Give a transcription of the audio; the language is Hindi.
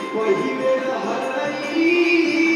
कोई मेरा हर